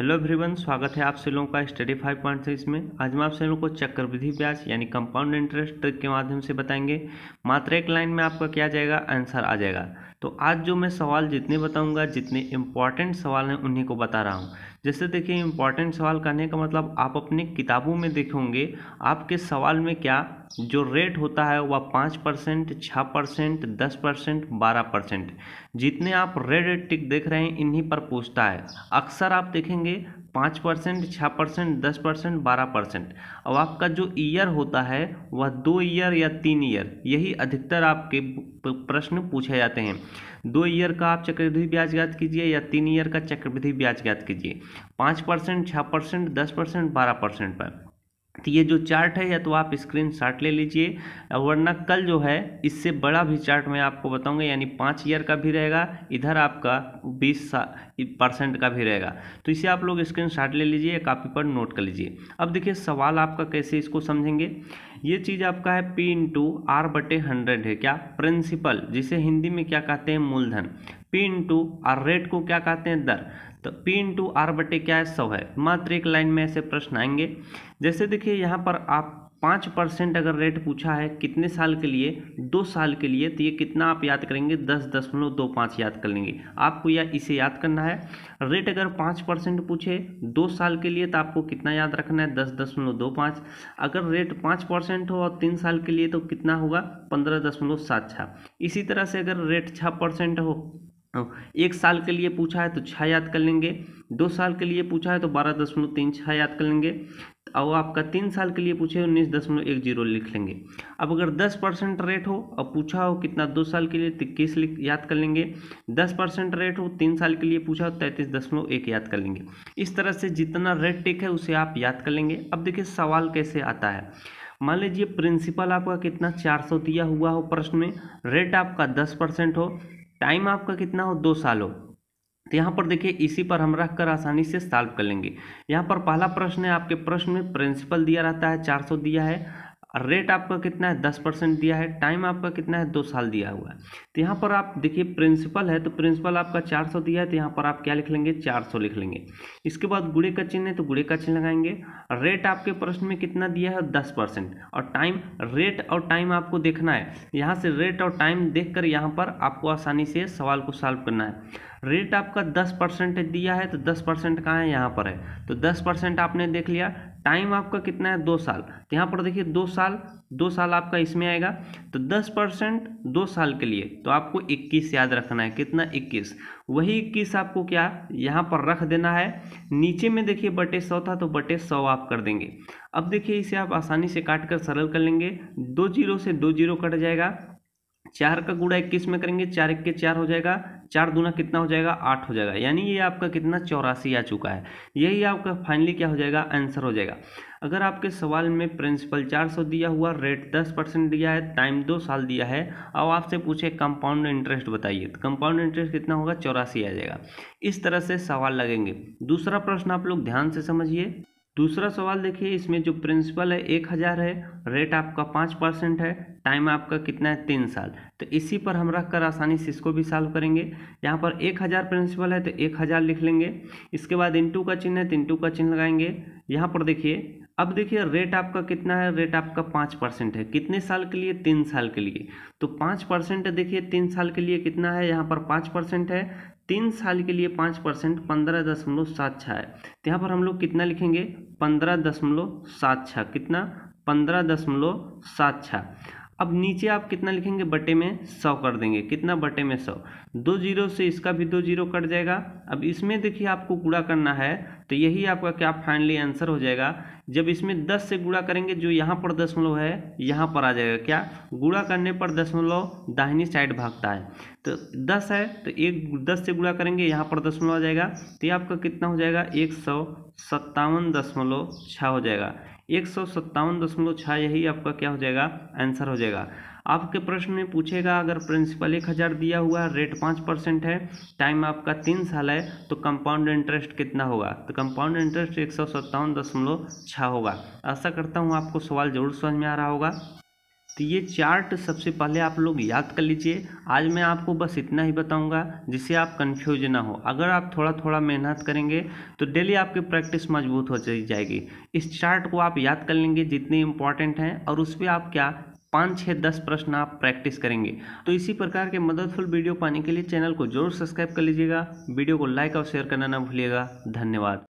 Hello everyone, स्वागत है आप सभी लोगों का स्टडी फाइव पॉइंट सिक्स में। आज मैं आप सभी लोगों को चक्रवृद्धि ब्याज यानी कंपाउंड इंटरेस्ट ट्रिक के माध्यम से बताएँगे। मात्र एक लाइन में आपका क्या जाएगा? आंसर आ जाएगा। तो आज जो मैं सवाल जितने बताऊँगा, जितने इंपॉर्टेंट सवाल हैं, उन्हीं को बता रहा हूँ। जैसे देखिए इंपॉर्टेंट सवाल करने का मतलब आप अपनी किताबों में देखेंगे, आपके सवाल में क्या जो रेट होता है वह पाँच परसेंट छः परसेंट, दस परसेंट, बारह परसेंट। जितने आप रेड टिक देख रहे हैं, इन्हीं पर पूछता है। अक्सर आप देखेंगे पाँच परसेंट छः परसेंट, दस परसेंट, बारह परसेंट। अब आपका जो ईयर होता है, वह दो ईयर या तीन ईयर, यही अधिकतर आपके प्रश्न पूछे जाते हैं। दो ईयर का आप चक्रवृद्धि ब्याज ज्ञात कीजिए या तीन ईयर का चक्रवृद्धि ब्याज ज्ञात कीजिए। पाँच परसेंट छः परसेंट, दस परसेंट, बारह परसेंट पर। तो ये जो चार्ट है, या तो आप स्क्रीन शॉट ले लीजिए, वरना कल जो है, इससे बड़ा भी चार्ट मैं आपको बताऊँगा, यानी पाँच ईयर का भी रहेगा, इधर आपका बीस परसेंट का भी रहेगा। तो इसे आप लोग स्क्रीन शॉट ले लीजिए कापी पर नोट कर लीजिए। अब देखिए, सवाल आपका कैसे इसको समझेंगे? ये चीज़ आपका है पी इंटू आर बटे हंड्रेड है। क्या? प्रिंसिपल जिसे हिंदी में क्या कहते हैं? मूलधन। पी इंटू आर रेट को क्या कहते हैं? दर। तो पी इंटू आर बटे क्या है? सौ है। मात्र एक लाइन में ऐसे प्रश्न आएँगे। जैसे देखिए, यहाँ पर आप पाँच परसेंट अगर रेट पूछा है कितने साल के लिए, दो साल के लिए तो ये कितना आप याद करेंगे? दस दशमलव दो पाँच याद कर लेंगे। आपको या इसे याद करना है। रेट अगर पाँच परसेंट पूछे दो साल के लिए तो आपको कितना याद रखना है? दस दशमलव दो पाँच। अगर रेट पाँच परसेंट हो और तीन साल के लिए तो कितना होगा? पंद्रह दशमलव सात छः इसी तरह से अगर रेट छः परसेंट हो एक साल के लिए पूछा है तो छः याद कर लेंगे। दो साल के लिए पूछा है तो बारह दशमलव तीन छः याद कर लेंगे। और आपका तीन साल के लिए पूछे उन्नीस दशमलव एक ज़ीरो लिख लेंगे। अब अगर दस परसेंट रेट हो और पूछा हो कितना दो साल के लिए तो इक्कीस याद कर लेंगे। दस परसेंट रेट हो, तीन साल के लिए पूछा हो, तैंतीस दशमलव एक याद कर लेंगे। इस तरह से जितना रेट टिक है, उसे आप याद कर लेंगे। अब देखिए सवाल कैसे आता है। मान लीजिए प्रिंसिपल आपका कितना चार सौ दिया हुआ हो प्रश्न में, रेट आपका दस परसेंट हो टाइम आपका कितना हो? दो साल हो। तो यहाँ पर देखिए, इसी पर हम रख कर आसानी से सॉल्व कर लेंगे। यहाँ पर पहला प्रश्न है, आपके प्रश्न में प्रिंसिपल दिया रहता है, चार सौ दिया है। रेट आपका कितना है? दस परसेंट दिया है। टाइम आपका कितना है? दो साल दिया हुआ है। तो यहाँ पर आप देखिए प्रिंसिपल है तो प्रिंसिपल आपका चार सौ दिया है तो यहाँ पर आप क्या लिख लेंगे? चार सौ लिख लेंगे। इसके बाद गुड़े का चिन्ह है तो गुड़े का चिन्ह लगाएँगे। रेट आपके प्रश्न में कितना दिया है? दस परसेंट। और टाइम रेट और टाइम आपको देखना है। यहाँ से रेट और टाइम देख कर यहाँ पर आपको आसानी से सवाल को सॉल्व करना है। रेट आपका दस परसेंट दिया है तो दस परसेंट कहाँ है? यहाँ पर है। तो दस परसेंट आपने देख लिया। टाइम आपका कितना है? दो साल। तो यहाँ पर देखिए, दो साल दो साल आपका इसमें आएगा। तो दस परसेंट दो साल के लिए। तो आपको इक्कीस याद रखना है। कितना? इक्कीस। वही इक्कीस आपको क्या? यहाँ पर रख देना है। नीचे में देखिए, बटे सौ था तो बटे सौ आप कर देंगे। अब देखिए, इसे आप आसानी से काट कर सरल कर लेंगे। दो ज़ीरो से दो ज़ीरो कट जाएगा। चार का गुड़ा इक्कीस में करेंगे। चार इक्के चार हो जाएगा। चार दूना कितना हो जाएगा? आठ हो जाएगा। यानी ये आपका कितना? चौरासी आ चुका है। यही आपका फाइनली क्या हो जाएगा? आंसर हो जाएगा। अगर आपके सवाल में प्रिंसिपल चार सौ दिया हुआ रेट दस परसेंट दिया है टाइम दो साल दिया है और आपसे पूछे कंपाउंड इंटरेस्ट बताइए। तो कंपाउंड इंटरेस्ट कितना होगा? चौरासी आ जाएगा। इस तरह से सवाल लगेंगे। दूसरा प्रश्न आप लोग ध्यान से समझिए। दूसरा सवाल देखिए, इसमें जो प्रिंसिपल है, एक हज़ार है रेट आपका पाँच परसेंट है टाइम आपका कितना है, तीन साल। तो इसी पर हम रख कर आसानी से इसको भी सॉल्व करेंगे। यहाँ पर एक हज़ार प्रिंसिपल है तो एक हज़ार लिख लेंगे। इसके बाद इंटू का चिन्ह है तो इंटू का चिन्ह लगाएँगे। यहाँ पर देखिए अब देखिए रेट आपका कितना है? रेट आपका पाँच परसेंट है। कितने साल के लिए? तीन साल के लिए। तो पाँच परसेंट देखिए, तीन साल के लिए कितना है? यहाँ पर पाँच परसेंट है। तीन साल के लिए पाँच परसेंट पंद्रह दशमलव सात छः है। तो यहाँ पर हम लोग कितना लिखेंगे? पंद्रह दशमलव सात छः कितना? पंद्रह दशमलव सात छः अब नीचे आप कितना लिखेंगे? बटे में सौ कर देंगे। कितना बटे में सौ? दो ज़ीरो से इसका भी दो ज़ीरो कट जाएगा। अब इसमें देखिए आपको गुड़ा करना है तो यही आपका क्या फाइनली आंसर हो जाएगा। जब इसमें दस से गुड़ा करेंगे, जो यहाँ पर दशमलव है, यहाँ पर आ जाएगा क्या? गुड़ा करने पर दशमलव दाहिनी साइड भागता है। तो दस है तो एक दस से गुड़ा करेंगे, यहाँ पर दशमलव आ जाएगा। तो ये आपका कितना हो जाएगा? एक सौ सत्तावन दशमलव छः हो जाएगा। एक सौ सत्तावन दशमलव छः यही आपका क्या हो जाएगा? आंसर हो जाएगा। आपके प्रश्न में पूछेगा, अगर प्रिंसिपल एक हज़ार दिया हुआ है रेट पाँच परसेंट है टाइम आपका तीन साल है तो कंपाउंड इंटरेस्ट कितना होगा? तो कंपाउंड इंटरेस्ट एक सौ सत्तावन दशमलव छः होगा। आशा करता हूँ आपको सवाल ज़रूर समझ में आ रहा होगा। तो ये चार्ट सबसे पहले आप लोग याद कर लीजिए। आज मैं आपको बस इतना ही बताऊँगा, जिससे आप कंफ्यूज ना हो। अगर आप थोड़ा थोड़ा मेहनत करेंगे तो डेली आपकी प्रैक्टिस मज़बूत हो जाएगी। इस चार्ट को आप याद कर लेंगे, जितने इंपॉर्टेंट हैं, और उस पर आप क्या, पाँच छः दस प्रश्न आप प्रैक्टिस करेंगे। तो इसी प्रकार के मददफुल वीडियो पाने के लिए चैनल को ज़रूर सब्सक्राइब कर लीजिएगा। वीडियो को लाइक और शेयर करना ना भूलिएगा। धन्यवाद।